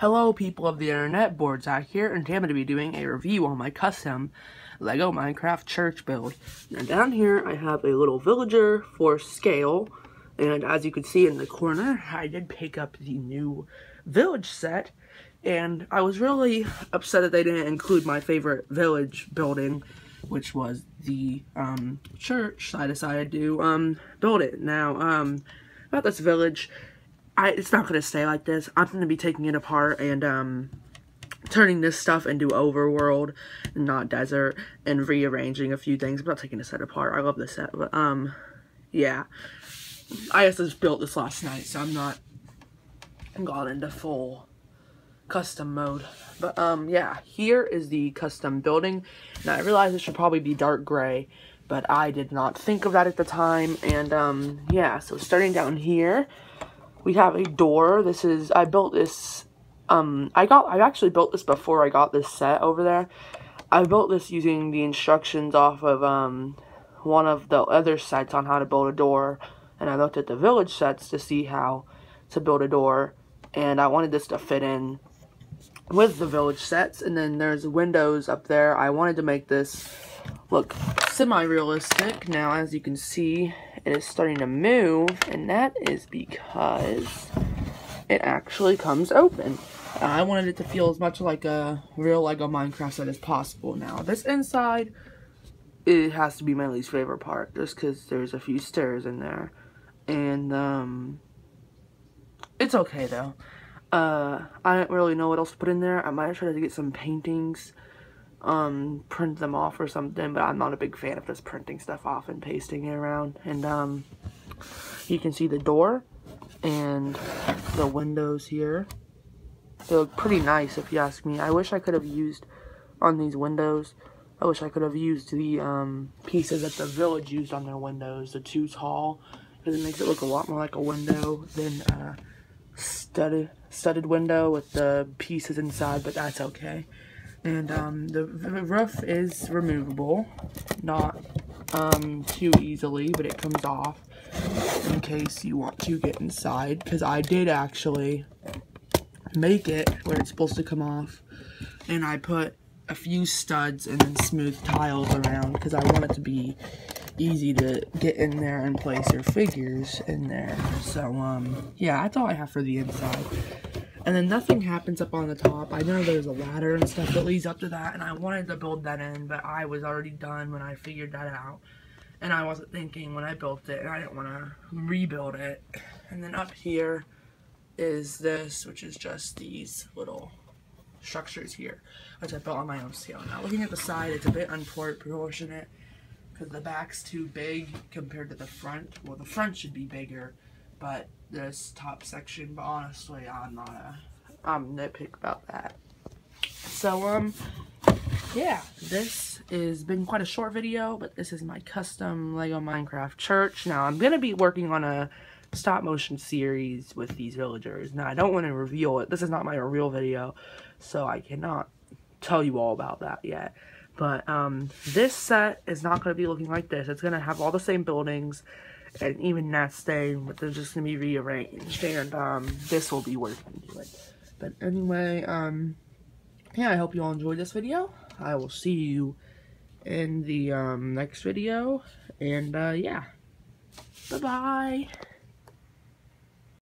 Hello people of the internet, Boards Bored Zach here, and today I'm going to be doing a review on my custom LEGO Minecraft church build. Now down here I have a little villager for scale, and as you can see in the corner, I did pick up the new village set, and I was really upset that they didn't include my favorite village building, which was the um, church, so I decided to um, build it. Now, um, about this village, I, it's not going to stay like this. I'm going to be taking it apart and um, turning this stuff into overworld, not desert, and rearranging a few things. I'm not taking the set apart. I love this set, but um, yeah. I just built this last night, so I'm not gone into full custom mode. But um, yeah, here is the custom building. Now I realize it should probably be dark gray, but I did not think of that at the time. And um, yeah, so starting down here, we have a door. This is, I built this, um, I got, I actually built this before I got this set over there. I built this using the instructions off of, um, one of the other sets on how to build a door. And I looked at the village sets to see how to build a door. And I wanted this to fit in with the village sets. And then there's windows up there. I wanted to make this look semi-realistic. Now, as you can see, it is starting to move, and that is because it actually comes open. I wanted it to feel as much like a real Lego Minecraft set as possible. Now, this inside, it has to be my least favorite part, just because there's a few stairs in there. And, um, it's okay, though. Uh, I don't really know what else to put in there. I might try to get some paintings um, print them off or something, but I'm not a big fan of just printing stuff off and pasting it around. And um, you can see the door and the windows here. They look pretty nice if you ask me. I wish I could have used on these windows. I wish I could have used the um, pieces that the village used on their windows, the too tall, because it makes it look a lot more like a window than a studded, studded window with the pieces inside, but that's okay and um, the, the roof is removable, not um, too easily, but it comes off in case you want to get inside, because I did actually make it where it's supposed to come off, and I put a few studs and then smooth tiles around, because I want it to be easy to get in there and place your figures in there, so, um, yeah, that's all I have for the inside. And then nothing happens up on the top. I know there's a ladder and stuff that leads up to that, and I wanted to build that in, but I was already done when I figured that out. And I wasn't thinking when I built it, and I didn't want to rebuild it. And then up here is this, which is just these little structures here, which I built on my own scale. Now, looking at the side, it's a bit unproportionate, because the back's too big compared to the front. Well, the front should be bigger, but this top section, but honestly, I'm not a, I'm nitpick about that. So, um, yeah, this has been quite a short video, but this is my custom LEGO Minecraft church. Now, I'm going to be working on a stop motion series with these villagers. Now, I don't want to reveal it. This is not my real video, so I cannot tell you all about that yet. But, um, this set is not going to be looking like this. It's going to have all the same buildings and even not staying, but they're just gonna be rearranged, and um, this will be working it. But anyway, um, yeah, I hope you all enjoyed this video. I will see you in the um, next video, and uh, yeah, bye bye.